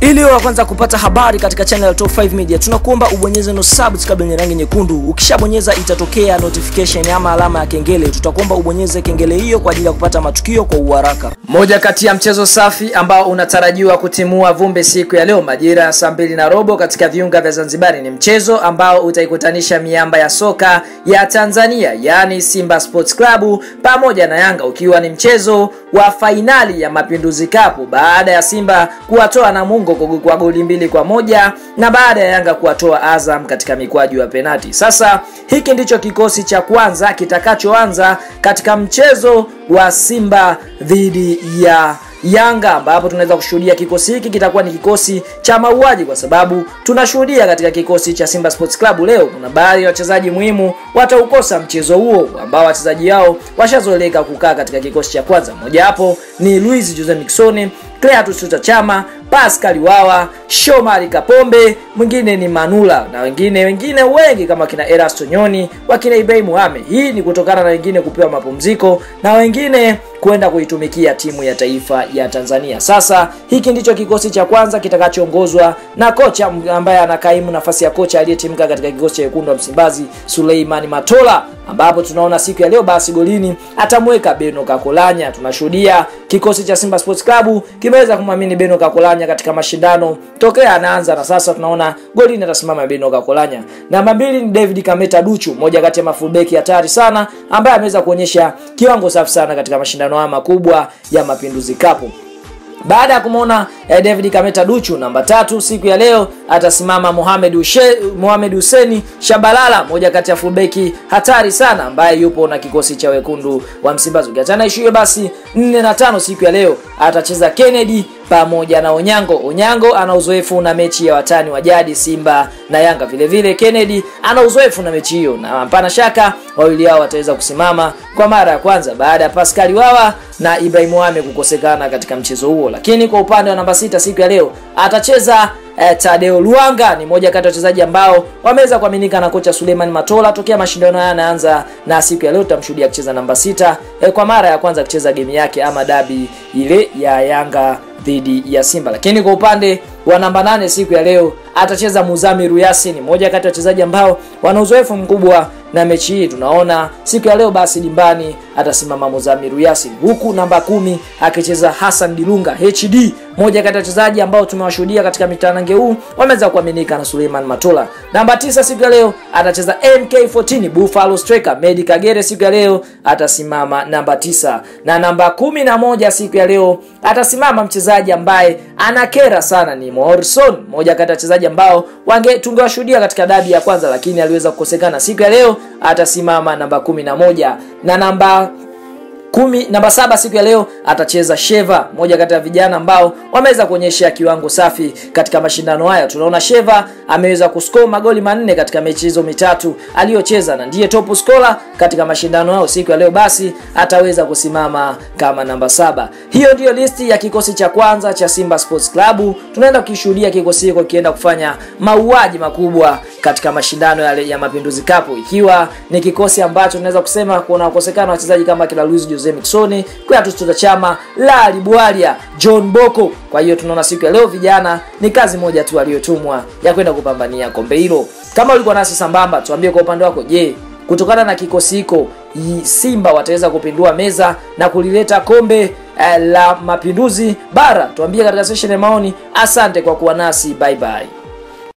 Ili wa kwanza kupata habari katika channel ya Top 5 Media, tunakuomba ubonyeze no subscribe yenye rangi nyekundu. Ukishabonyeza itatokea notification ama alama ya kengele. Tutakuomba ubonyeze kengele hiyo kwa ajili ya kupata matukio kwa uharaka. Moja kati ya mchezo safi ambao unatarajiwa kutimua vumbi siku ya leo majira ya saa mbili na robo katika viunga vya Zanzibari ni mchezo ambao utaikutanisha miamba ya soka ya Tanzania yani Simba Sports Club pamoja na Yanga, ukiwa ni mchezo wa fainali ya Mapinduzi Cup baada ya Simba kuwatoa Namungo kwa goli mbili kwa moja na baada ya Yanga kuwatoa Azam katika mikwaju ya penati. Sasa hiki ndicho kikosi cha kwanza kitakachoanza katika mchezo wa Simba dhidi ya Yanga ambapo tunaweza kushuhudia kikosi hiki kitakuwa ni kikosi cha mauaji, kwa sababu tunashuhudia katika kikosi cha Simba Sports Club leo kuna baadhi ya wachezaji muhimu wataukosa mchezo huo, ambao wachezaji hao washazoeleka kukaa katika kikosi cha kwanza. Mmoja hapo ni Luis Jose Miquissone, Cleatus Chama, Pascal Wawa, Shomari Kapombe, mwingine ni Manula na wengine wengine wengi kama kina Erasto Nyoni, wakina Ibrahim Muhame. Hii ni kutokana na wengine kupewa mapumziko na wengine kwenda kuitumikia timu ya taifa ya Tanzania. Sasa hiki ndicho kikosi cha kwanza kitakachoongozwa na kocha ambaye anakaimu nafasi ya kocha aliyetimka katika kikosi cha wekundu wa Msimbazi Suleiman Matola, ambapo tunaona siku ya leo basi golini atamweka Beno Kakolanya. Tunashuhudia kikosi cha Simba Sports Club kimeweza kumwamini Beno Kakolanya katika mashindano tokea anaanza, na sasa tunaona golini atasimama Beno Kakolanya. Namba mbili ni David Kameta Duchu, moja kati ya mafulbeki hatari sana ambaye ameweza kuonyesha kiwango safi sana katika mashindano haya makubwa ya Mapinduzi Cup. Baada ya kumwona eh, David Kameta Duchu, namba tatu siku ya leo atasimama Mohamed Mohamed Huseni Shabalala, moja kati ya fullbeki hatari sana ambaye yupo na kikosi cha wekundu wa Msimbazi. Ukiachana ishu hiyo, basi nne na tano siku ya leo atacheza Kennedy pamoja na Onyango. Onyango ana uzoefu na mechi ya watani wa jadi Simba na Yanga. Vile vile Kennedy ana uzoefu na mechi hiyo, na hapana shaka wawili hao wataweza kusimama kwa mara ya kwanza baada ya Pascal Wawa na Ibrahim Wame kukosekana katika mchezo huo. Lakini kwa upande wa namba sita siku ya leo atacheza eh, Tadeo Luanga ni moja kati ya wachezaji ambao wameweza kuaminika na kocha Suleiman Matola tokea mashindano haya yanaanza, na siku ya leo tutamshuhudia kucheza namba sita eh, kwa mara ya kwanza kucheza game yake ama dabi ile ya Yanga dhidi ya Simba. Lakini kwa upande wa namba nane siku ya leo atacheza Muzamiru Yasin, moja kati ya wachezaji ambao wana uzoefu mkubwa na mechi hii. Tunaona siku ya leo basi dimbani atasimama Muzamiru Yasin, huku namba kumi akicheza Hassan Dilunga HD, moja kati ya wachezaji ambao tumewashuhudia katika mitanange huu wameweza kuaminika na Suleiman Matola. Namba tisa siku ya leo atacheza MK14 Buffalo Striker Medi Kagere, siku ya leo atasimama namba tisa, na namba kumi na moja siku ya leo atasimama mchezaji ambaye anakera sana ni Morrison, moja kati ya wachezaji ambao wange tungewashuhudia katika dabi ya kwanza, lakini aliweza kukosekana. Siku ya leo atasimama namba kumi na moja na namba kumi namba saba siku ya leo atacheza Sheva, moja kati ya vijana ambao wameweza kuonyesha kiwango safi katika mashindano haya. Tunaona Sheva ameweza kuscore magoli manne katika mechi hizo mitatu aliyocheza na ndiye top scorer katika mashindano hayo. Siku ya leo basi ataweza kusimama kama namba saba. Hiyo ndiyo listi ya kikosi cha kwanza cha Simba Sports Club. Tunaenda kukishuhudia kikosi hiko kienda kufanya mauaji makubwa katika mashindano yale ya Mapinduzi Cup, ikiwa ni kikosi ambacho tunaweza kusema kuna kukosekana wachezaji kama kila Luis Jose Miquissone, Clatous Chama, la Bwalia, John Boko. Kwa hiyo tunaona siku ya leo vijana ni kazi moja tu aliyotumwa ya kwenda kupambania kombe hilo. Kama ulikuwa nasi sambamba, tuambie kwa upande wako, je, kutokana na kikosi hiko Simba wataweza kupindua meza na kulileta kombe eh, la Mapinduzi bara? Tuambie katika session ya maoni. Asante kwa kuwa nasi, bye bye.